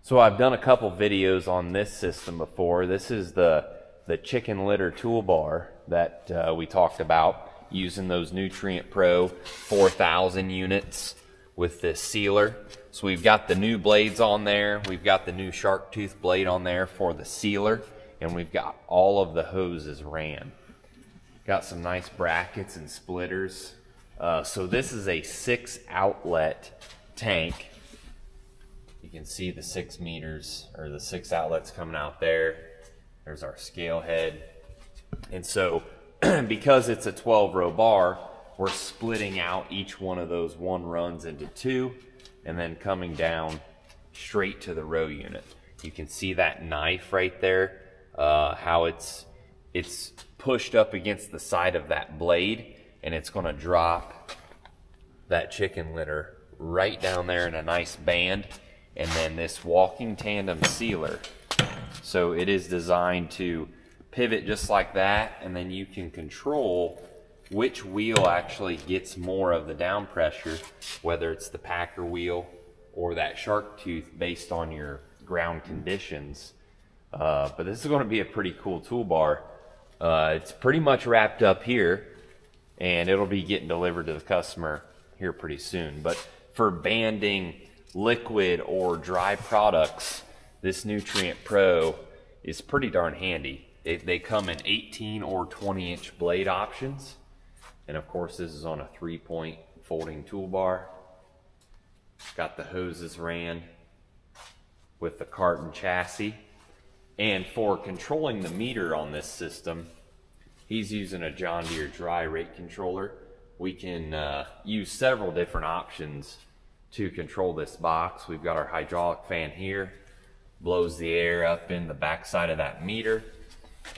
So I've done a couple videos on this system before. This is the the chicken litter toolbar that uh, we talked about using those Nutrient Pro 4000 units with this sealer. So we've got the new blades on there. We've got the new shark tooth blade on there for the sealer. And we've got all of the hoses ran. Got some nice brackets and splitters. Uh, so this is a six outlet tank you can see the six meters or the six outlets coming out there. There's our scale head. And so because it's a 12 row bar, we're splitting out each one of those one runs into two and then coming down straight to the row unit. You can see that knife right there, uh, how it's, it's pushed up against the side of that blade and it's gonna drop that chicken litter right down there in a nice band and then this walking tandem sealer. So it is designed to pivot just like that, and then you can control which wheel actually gets more of the down pressure, whether it's the Packer wheel or that shark tooth based on your ground conditions. Uh, but this is going to be a pretty cool toolbar. Uh, it's pretty much wrapped up here, and it'll be getting delivered to the customer here pretty soon. But for banding liquid or dry products, this Nutrient Pro is pretty darn handy. They, they come in 18 or 20 inch blade options. And of course, this is on a three point folding toolbar. Got the hoses ran with the carton chassis. And for controlling the meter on this system, he's using a John Deere dry rate controller. We can uh, use several different options to control this box. We've got our hydraulic fan here, blows the air up in the backside of that meter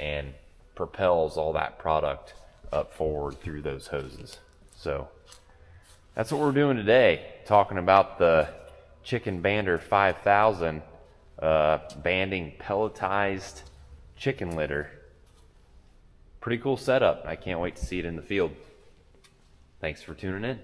and propels all that product up forward through those hoses. So that's what we're doing today, talking about the Chicken Bander 5000 uh, banding pelletized chicken litter. Pretty cool setup. I can't wait to see it in the field. Thanks for tuning in.